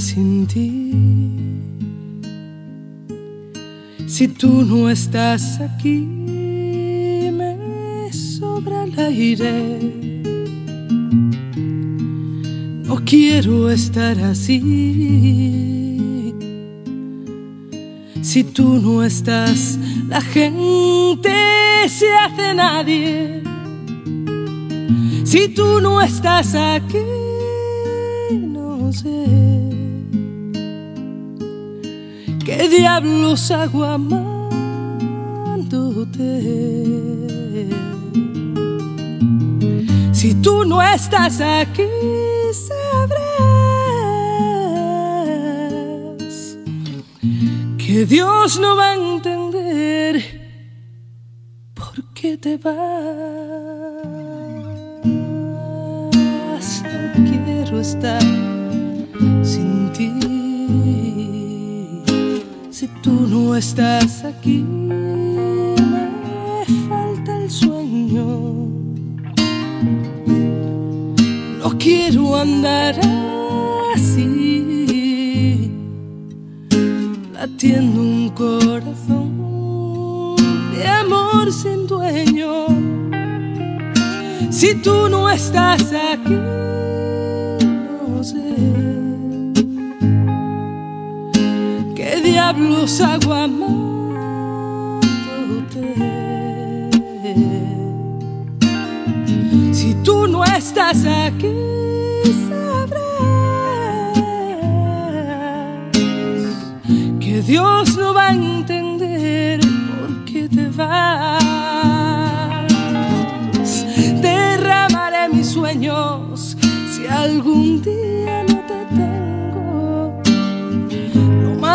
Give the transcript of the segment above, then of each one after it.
sin ti. Si tú no estás aquí, me sobra el aire. No quiero estar así. Si tú no estás, la gente se hace nadie. Si tú no estás aquí, no sé qué diablos hago amándote. Si tú no estás aquí, sabrás que Dios no va a entender por qué te vas. No quiero estar Si tú no estás aquí, me falta el sueño. No quiero andar así, latiendo un corazón de amor sin dueño. Si tú no estás aquí, hago amándote. Si tú no estás aquí, sabrás que Dios no va a entender por qué te vas. Derramaré mis sueños si algún día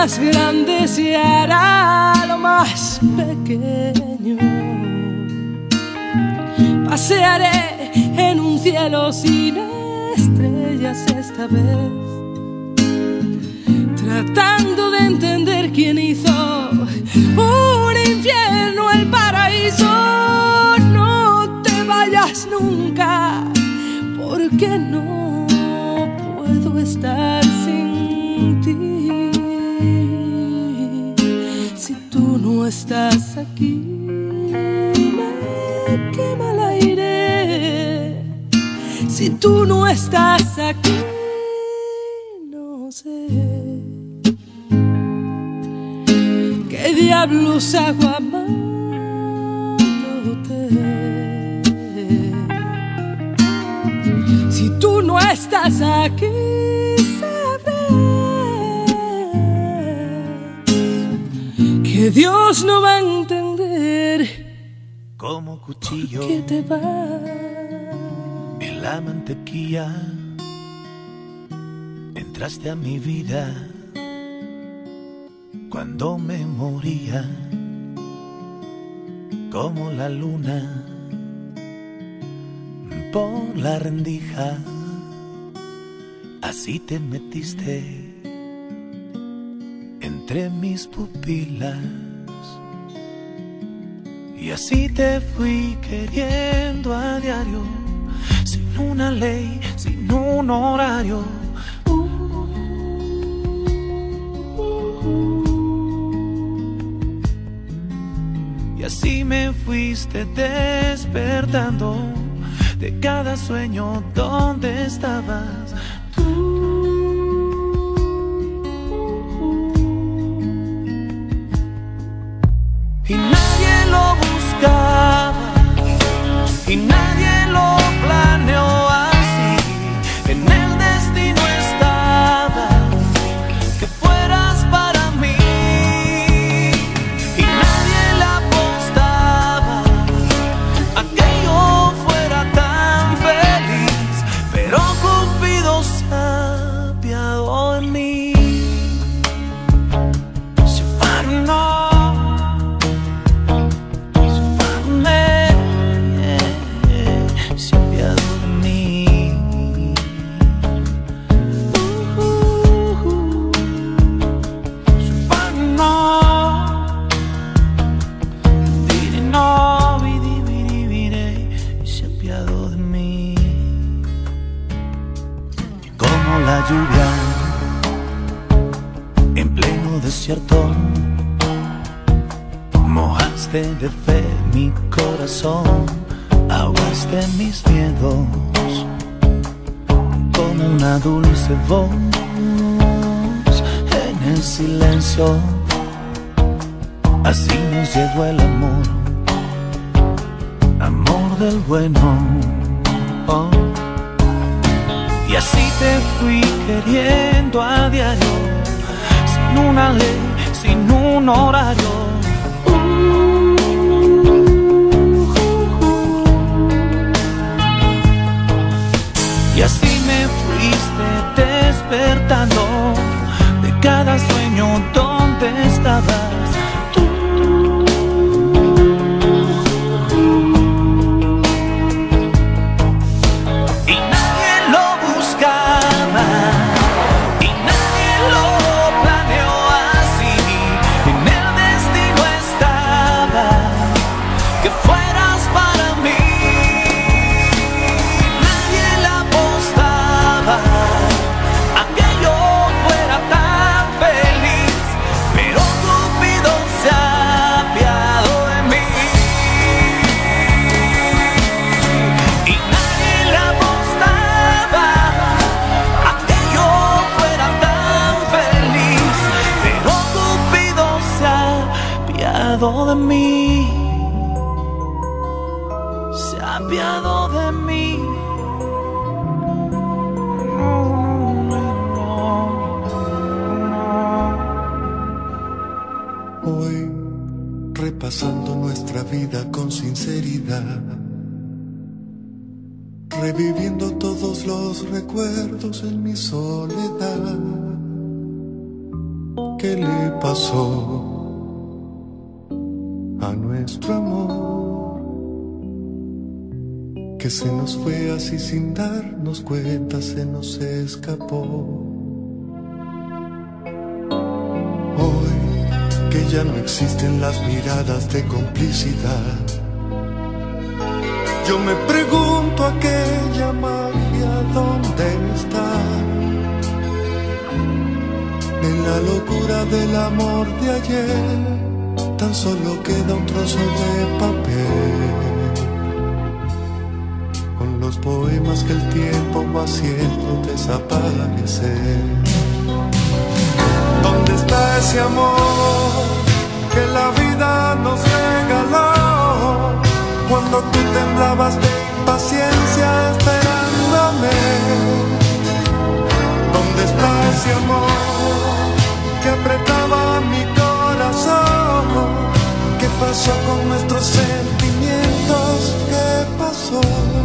más grande se hará lo más pequeño. Pasearé en un cielo sin estrellas esta vez, tratando de entender quién hizo un infierno, el paraíso. No te vayas nunca, porque no puedo estar Si tú no estás aquí, me quema el aire. Si tú no estás aquí, no sé qué diablos hago amándote. Si tú no estás aquí, que Dios no va a entender como cuchillo que te vas. en la mantequilla. Entraste a mi vida cuando me moría, como la luna por la rendija. Así te metiste entre mis pupilas. Y así te fui queriendo a diario, sin una ley, sin un horario. Y así me fuiste despertando de cada sueño donde estabas Así nos llegó el amor, amor del bueno. Oh. Y así te fui queriendo a diario, sin una ley, sin un horario. Y así me fuiste despertando de cada sueño donde estabas. Con sinceridad, reviviendo todos los recuerdos en mi soledad. ¿Qué le pasó a nuestro amor? Que se nos fue así sin darnos cuenta, se nos escapó. Ya no existen las miradas de complicidad. Yo me pregunto aquella magia dónde está. En la locura del amor de ayer, tan solo queda un trozo de papel. Con los poemas que el tiempo va haciendo desaparecer. ¿Dónde está ese amor que la vida nos regaló? Cuando tú temblabas de impaciencia esperándome. ¿Dónde está ese amor que apretaba mi corazón? ¿Qué pasó con nuestros sentimientos? ¿Qué pasó?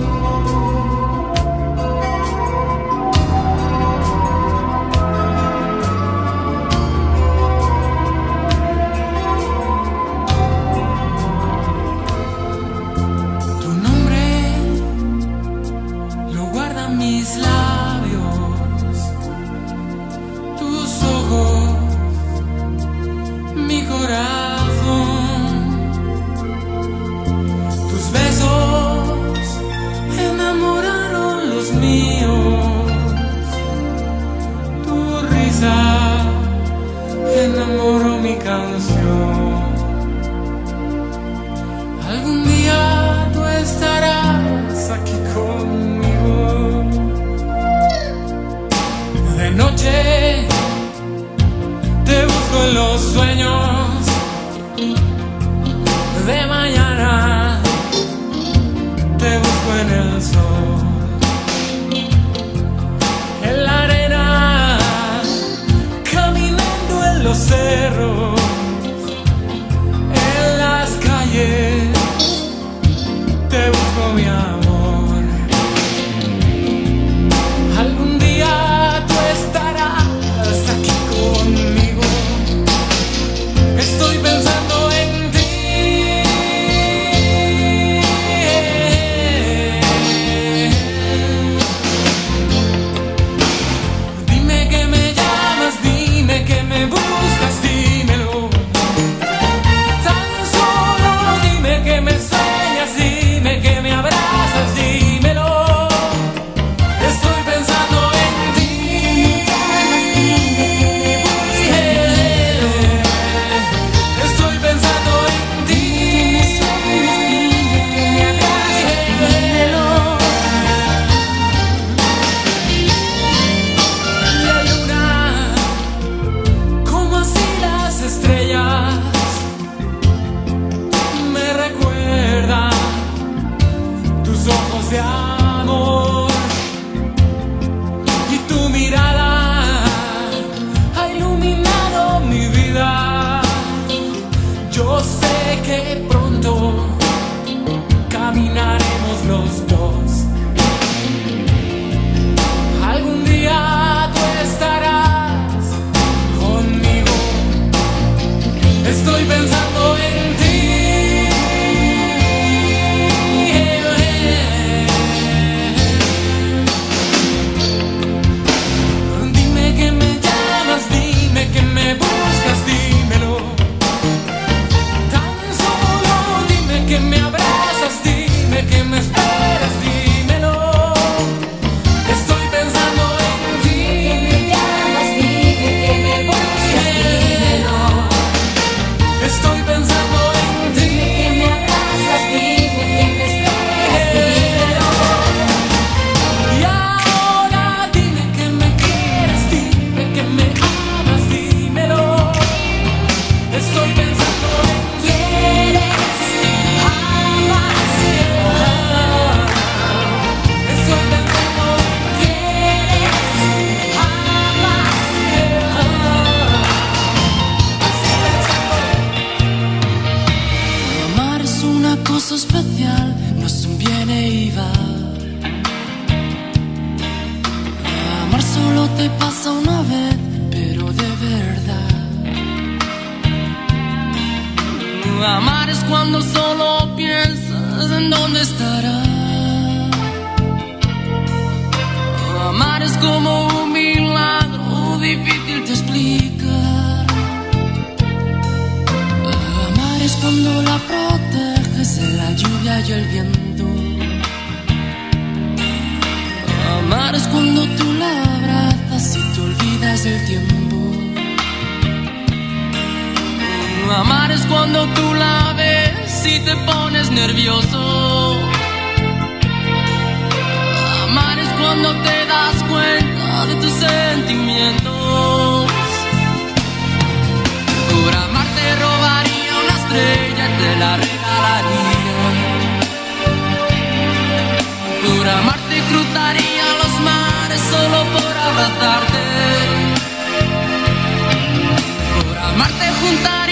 El viento. Amar es cuando tú la abrazas y te olvidas del tiempo. Amar es cuando tú la ves y te pones nervioso. Amar es cuando te das cuenta de tus sentimientos. Por amar te robaría una estrella y te la regalaría. Cruzaría los mares solo por abrazarte. Por amarte juntaría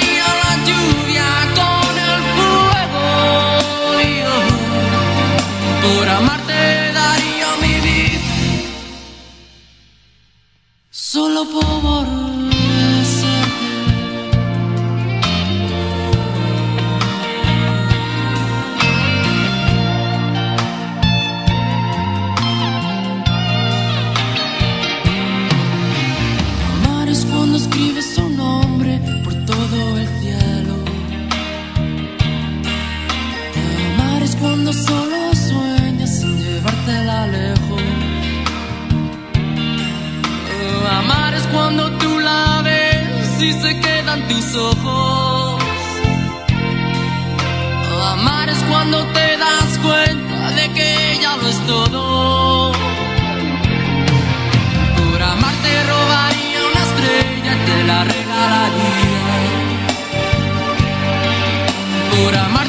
ojos. Amar es cuando te das cuenta de que ella lo es todo. Por amar te robaría una estrella, te la regalaría. Por amarte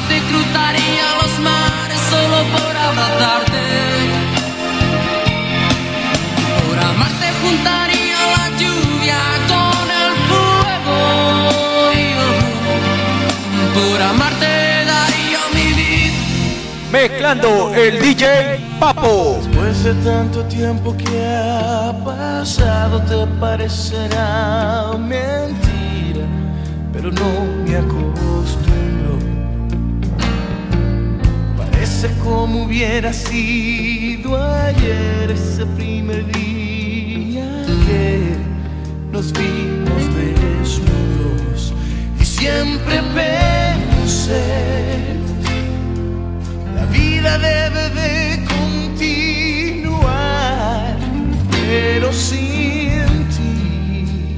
Mezclando el DJ Papo. Después de tanto tiempo que ha pasado te parecerá mentira, pero no me acostumbro. Parece como hubiera sido ayer ese primer día que nos vimos desnudos y siempre pensé la vida debe de continuar, pero sin ti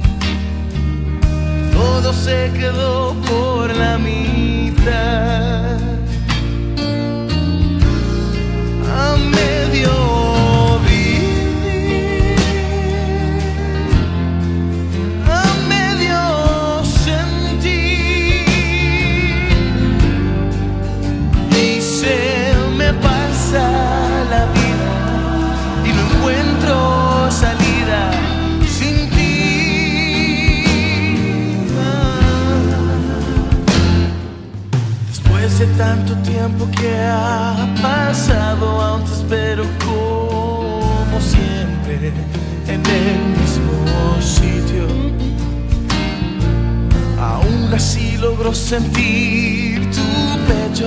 todo se quedó por la mitad.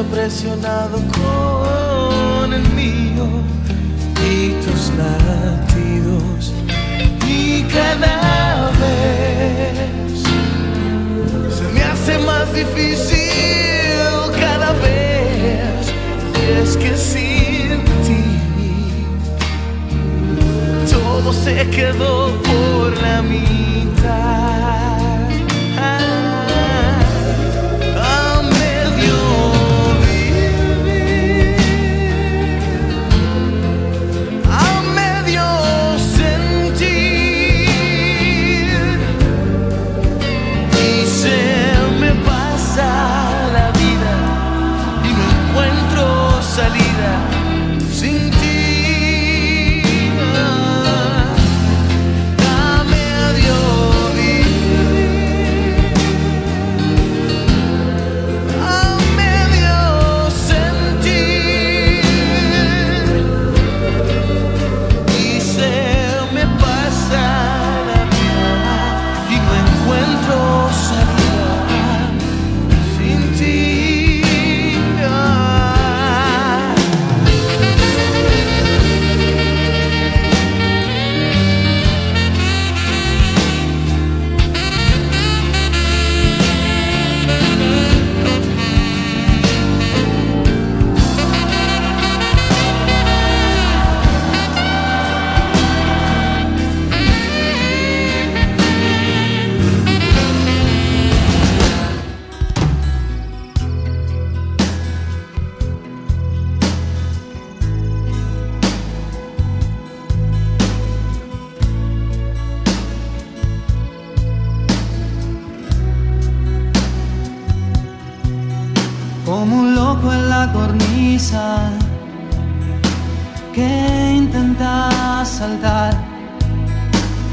Presionado con el mío y tus latidos. Y cada vez se me hace más difícil cada vez. Y es que sin ti todo se quedó por la mitad.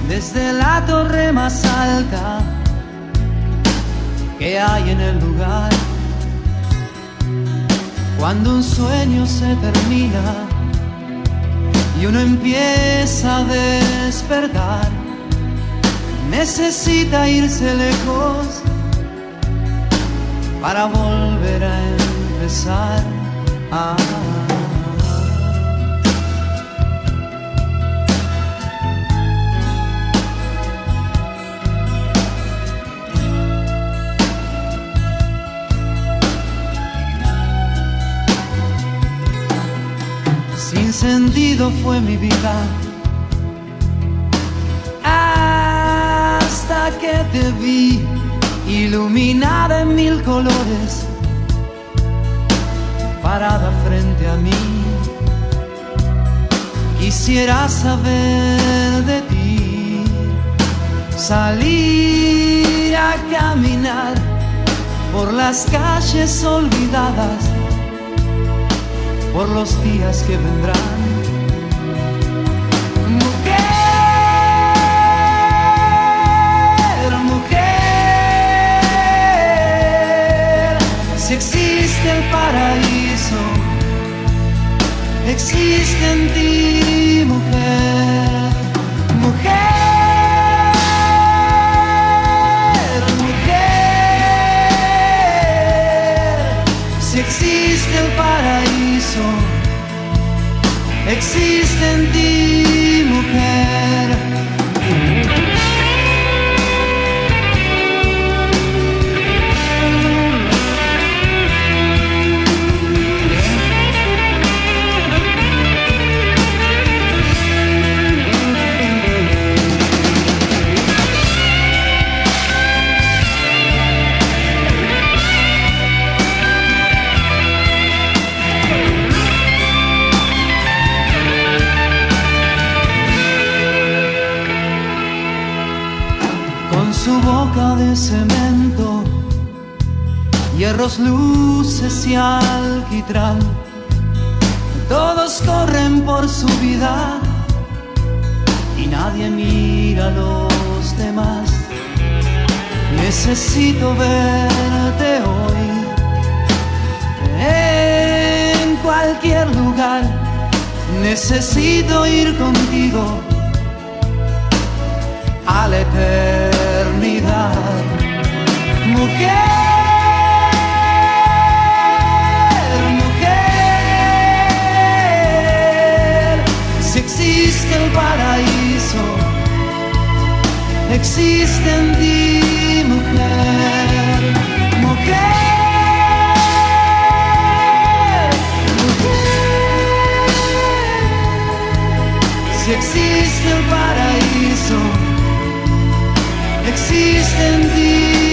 Desde la torre más alta que hay en el lugar. Cuando un sueño se termina y uno empieza a despertar, necesita irse lejos para volver a empezar. Sin sentido fue mi vida hasta que te vi iluminada en mil colores, parada frente a mí. Quisiera saber de ti, salir a caminar por las calles olvidadas, por los días que vendrán. Si existe el paraíso, existe en ti, mujer, existe en ti, mujer. Luces y alquitrán. Todos corren por su vida y nadie mira a los demás. Necesito verte hoy en cualquier lugar. Necesito ir contigo a la eternidad. Mujer, existe el paraíso, existe en ti, mujer, mujer, mujer. Si existe el paraíso, existe en ti,